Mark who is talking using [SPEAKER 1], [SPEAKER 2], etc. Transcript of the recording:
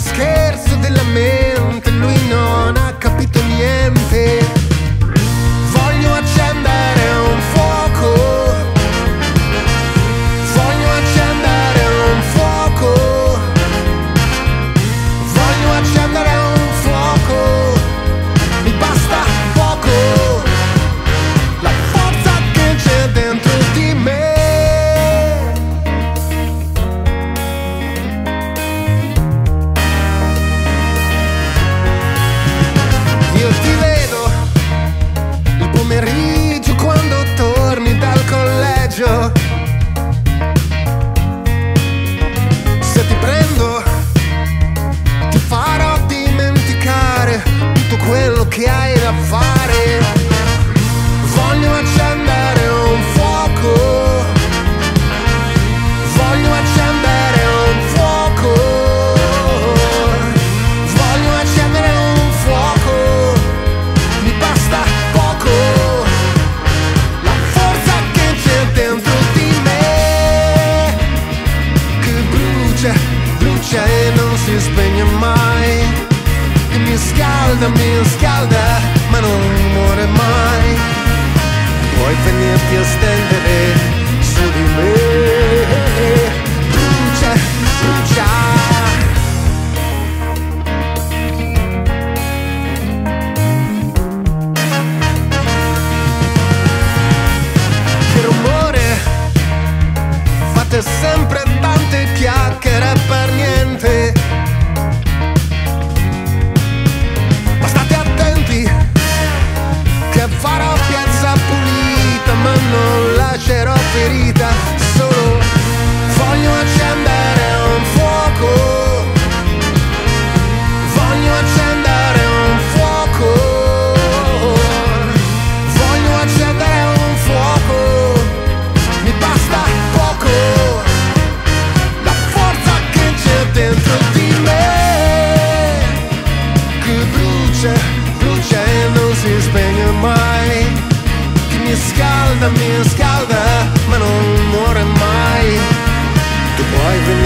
[SPEAKER 1] scherzo della mente lui non ha che hai da fare. Voglio accendere un fuoco. Voglio accendere un fuoco. Voglio accendere un fuoco. Mi basta poco. La forza che c'è dentro di me. Che brucia, brucia e non si spegne. Che mi scalda, ma non muore mai. Puoi venirti a stendere su di me. Brucia, brucia. Che rumore Fate sempre tante lascerò ferita Solo voglio accendere un fuoco. Voglio accendere un fuoco. Voglio accendere un fuoco. Mi basta poco. La forza che c'è dentro di me Che brucia, brucia e non si spegne mai. Che mi scalda, mi scalda Ma non